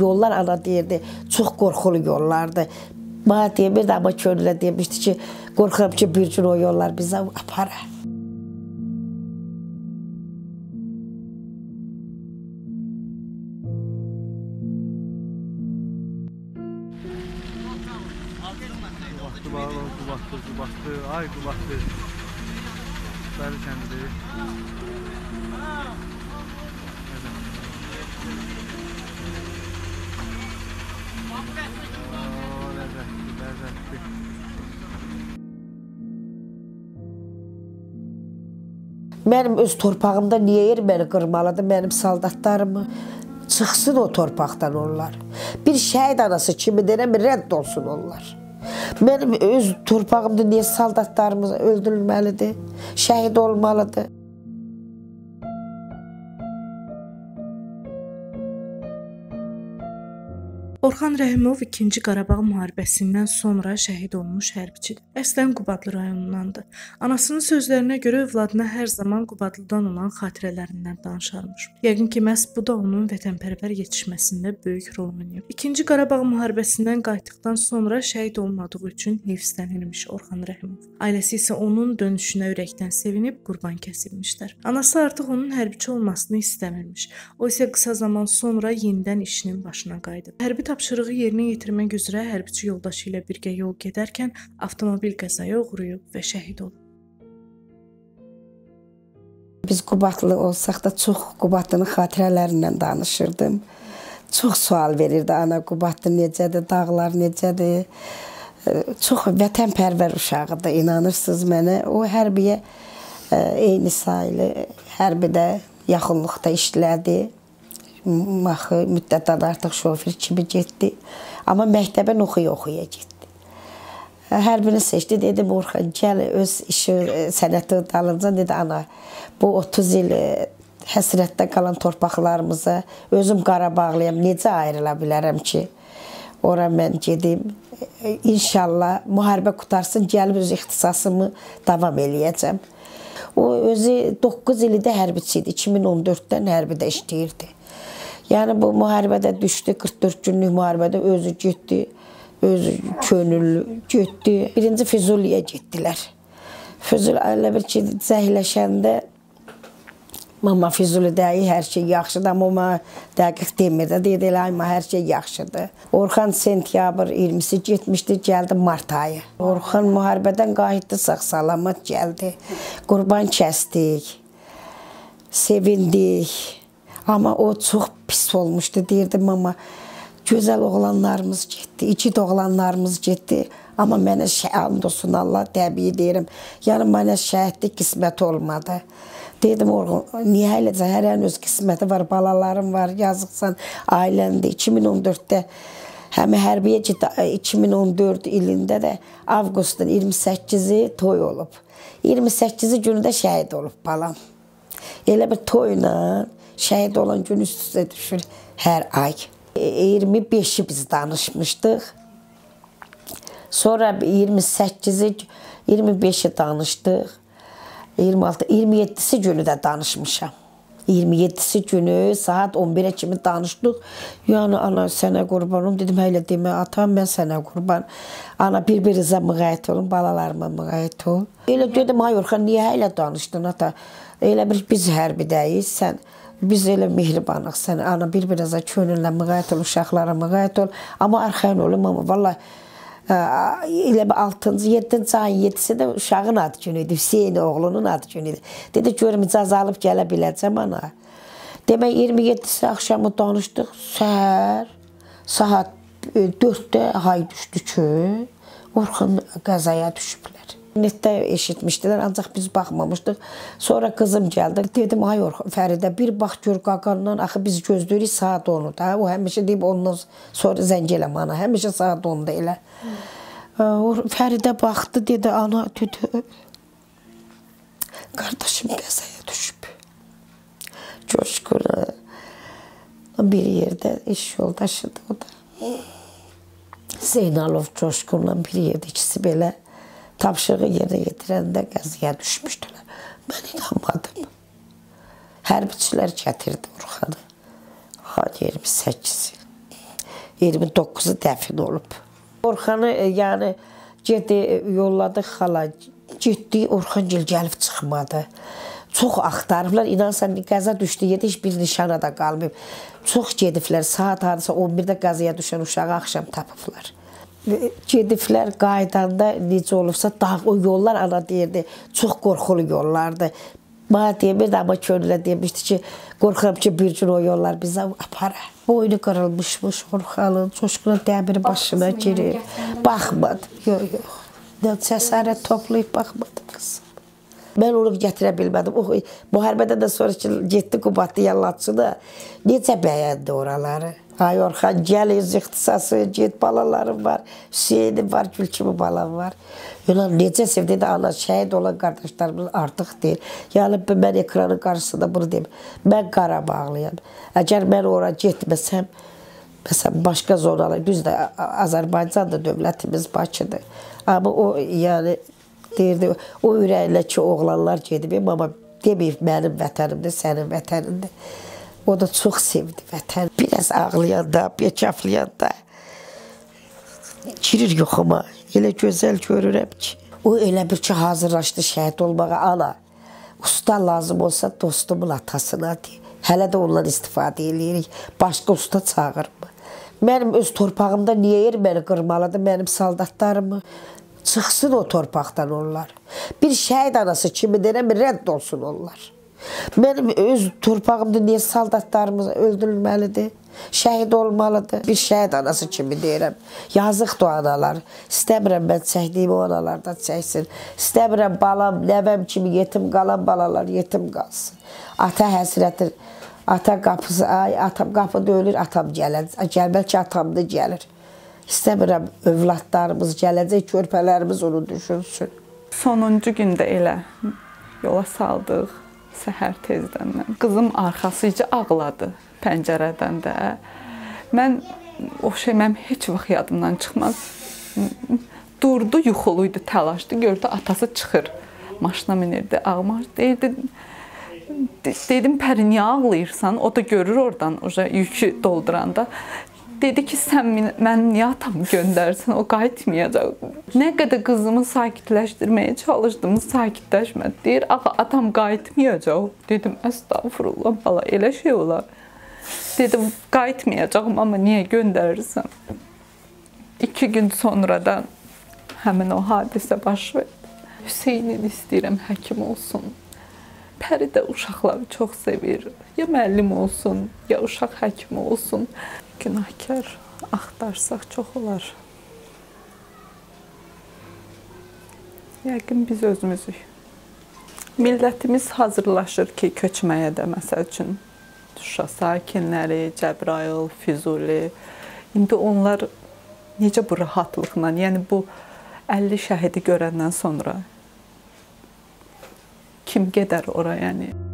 Yollar ana deyirdi, çox qorxulu yollardı. Mənə demirdi, amma könülə demişdi ki, qorxuram ki, bir gün o yollar bizə aparar. Qubaqdı, qubaqdı, ay qubaqdı. Bəli kəndidir. Mənim öz torpağımda niyə erməni qırmalıdır mənim soldatlarımı? Çıxsın o torpaqdan onlar. Bir şəhid anası kimi deyirəm, rədd olsun onlar. Mənim öz torpağımda niyə soldatlarımız öldürülməlidir? Şəhid olmalıdır? Orxan Rəhimov 2-ci Qarabağ müharibəsindən sonra şəhid olmuş hərbiçidir. Əslən Qubadlı rayonundandır. Anasının sözlərinə görə övladına hər zaman Qubadlıdan olan xatirələrindən danışarmış. Yəqin ki, məhz bu da onun vətənpərvər yetişməsində böyük rol oynayıb. 2-ci Qarabağ müharibəsindən qayıtdıqdan sonra şəhid olmadığı üçün heyfslənilmiş Orxan Rəhimov. Ailəsi isə onun dönüşünə ürəkdən sevinib qurban kəsilmişlər. Anası artıq onun hərbiçi olmasını istəmirmiş. O isə qısa zaman sonra yenidən işinin başına qayıdıb. Hərbi tapşırığı yerinə yetirmək üzrə hərbiçi yoldaşı ilə birgə yol gedərkən avtomobil qəzaya uğrayıb və şəhid olub. Biz Qubadlı olsaq da çox Qubadlının xatirələrindən danışırdım. Çox sual verirdi ana Qubadlı necədir, dağlar necədir. Çox vətənpərvər uşağıdır, inanırsınız mənə. O hərbiyə eyni saylı hərbidə yaxınlıqda işlədi. Maxı müddətdən artıq şofer kimi getdi. Amma məktəbə oxuya-oxuya getdi. Hərbini seçdi, dedim Orxan, gəl öz işi, sənəti dalınca dedi ana. Bu 30 il həsrətdə qalan torpaqlarımıza özüm Qarabağlıyam, necə ayrıla bilərəm ki? Ora mən gedim. İnşallah müharibə qutarsın, gəlib öz ixtisasımı davam eləyəcəm. O özü 9 ildə hərbiçi idi. 2014-dən hərbidə işləyirdi. Yəni bu müharibədə düşdü, 44 günlük müharibədə özü getdi, özü könüllü getdi. Birinci Füzuliyə getdilər. Füzuli elə bir ki, zəhləşəndə Mama Füzulidə hər şey yaxşıdır, amma ona dəqiq demirdi. Dedi, elə amma hər şey yaxşıdır. Orxan sentyabr 20-si getmişdi, gəldi mart ayı. Orxan müharibədən qayıtdı, sağ-salamat gəldi. Qurban kəsdik. Sevindik. Amma o çox pis olmuşdu. Deyirdim, amma gözəl oğlanlarımız getdi, iki oğlanlarımız getdi. Amma mənə and olsun Allah təbii deyirəm. Yəni mənə şəhidlik qismət olmadı. Dedim, oğlum, niyə elə zəhərən öz qisməti var, balalarım var, yazıqsan, ailəndə 2014-də həm hərbiyə getdi 2014 ilində də avqustun 28-i toy olub. 28-i günü də şəhid olub balam. Elə bir toyla şəhid olan gün üst-üstə düşür hər ay. 25-i e, biz danışmışdıq. Sonra 28-i, 25-i danışdıq. 26, 27-si günü də danışmışam. 27-si günü saat 11-ə kimi danışdıq. Yəni ana sənə qurbanım dedim, hələ demə atam mən sənə qurban. Ana bir-birinizə müğayət olun, balalarıma müğayət ol. Elə dedim, ay Orxan, niyə hələ danışdın ata? Elə bir biz hərbidəyik, sən Biz elə mehribanıq sən ana bir-birinizə könüllə müğayət ol, uşaqlara müğayət ol. Amma arxayın olun, amma vallahi elə bir 6-cı, 7-ci ayın 7-si də uşağın ad günü idi, Hüseyn oğlunun ad günü idi. Dedi, görüm icazə alıb gələ biləcəm ana. Demək 27-si axşamı danışdıq, səhər saat 4-də hay düşdü ki, Orxan qəzaya düşüblər. Netdə eşitmişdilər, ancaq biz baxmamışdıq. Sonra qızım gəldi. Dedim, ay Fəridə, bir bax gör qaqandan, axı biz gözləyirik saat 10-u da. O həmişə deyib ondan sonra zəng elə mənə. Həmişə saat 10-da elə. O Fəridə baxdı, dedi, ana dedi. Qardaşım qəzaya düşüb. Coşquna bir yerdə iş yoldaşıdır o da. Zeynalov Coşqunla bir yerdə ikisi belə tapşırığı yerinə yetirəndə qəziyə düşmüşdülər. Mən inanmadım. Hərbiçilər gətirdi Orxanı. Ha 28-i. 29-u dəfn olub. Orxanı e, yəni getdi yolladı xala. Getdi Orxangil gəlib çıxmadı. Çox axtarıblar. İnansan qəza düşdü, yedi heç bir nişana da qalmayıb. Çox gediblər. Saat hadisə 11-də qəzaya düşən uşağı axşam tapıblar. Gediblər qaydanda necə olubsa dağ o yollar ana deyirdi. Çox qorxulu yollardı. Mənə demirdi, amma könülə demişdi ki, qorxuram ki, bir gün o yollar bizə aparar. Boynu qırılmışmış Orxanın, coşquna dəmir başına girir. Baxmadı. Yox, yox. Cəsarət toplayıb baxmadı qızım. Mən onu gətirə bilmədim. O müharibədən də sonra ki, getdi Qubadlı Yallaçıda. Necə bəyəndi oraları? Ay Orxan, gəl öz ixtisası, get balalarım var, Hüseynim var, gül kimi balam var. Yunan necə sevdi də ana, şəhid olan qardaşlarımız artıq deyil. Yəni mən ekranın qarşısında bunu deyim. Mən Qarabağlıyam. Əgər mən ora getməsəm, məsələn, başqa zonalar, düzdür, Azərbaycan da dövlətimiz Bakıdır. Amma o, yəni, deyirdi, o ürəklə ki, oğlanlar gedib, amma deməyib mənim vətənimdir, sənin vətənindir. O da çox sevdi vətən. Biraz ağlayanda, bekaflayanda girir yoxuma. Elə gözəl görürəm ki. O elə bir ki, hazırlaşdı şəhid olmağa ana. Usta lazım olsa dostumun atasına deyir. Hələ də ondan istifadə eləyirik. Başqa usta çağırmır. Mənim öz torpağımda niyə erməni qırmalıdır mənim saldatlarımı? Çıxsın o torpaqdan onlar. Bir şəhid anası kimi deyirəm, rədd olsun onlar. Mənim öz torpağımda niyə saldatlarımız öldürülməlidir? Şəhid olmalıdır. Bir şəhid anası kimi deyirəm. Yazıqdır o analar. İstəmirəm mən çəkdiyim o analar da çəksin. İstəmirəm balam, nəvəm kimi yetim qalan balalar yetim qalsın. Ata həsrətir. Ata qapısı, ay atam qapıda ölür, atam gələr. Gəl bəlkə atam da gəlir. İstəmirəm övladlarımız gələcək, körpələrimiz onu düşünsün. Sonuncu gündə elə yola saldıq səhər tezdən mən. Qızım arxasıca ağladı pəncərədən də. Mən o şey mənim heç vaxt yadımdan çıxmaz. Durdu, yuxuluydu, təlaşdı, gördü atası çıxır. Maşına minirdi, ağmar deyirdi. Dedim Pəri niyə ağlayırsan? O da görür oradan oja yükü dolduranda dedi ki, sən mənim niyə atamı göndərsin? O qayıtmayacaq. Nə qədər qızımı sakitləşdirməyə çalışdım, sakitləşmədi. Deyir, ağa atam qayıtmayacaq. Dedim, əstəğfurullah, bala, elə şey olar. Dedim, qayıtmayacağam, amma niyə göndərirsən? 2 gün sonradan həmin o hadisə baş verdi. Hüseynin istəyirəm həkim olsun. Pəri də uşaqları çox sevir. Ya müəllim olsun, ya uşaq həkimi olsun günahkar axtarsaq çox olar. Yəqin biz özümüzük. Millətimiz hazırlaşır ki, köçməyə də məsəl üçün Şuşa sakinləri, Cəbrayıl, Füzuli. İndi onlar necə bu rahatlıqla, yəni bu 50 şəhidi görəndən sonra kim gedər ora, yəni?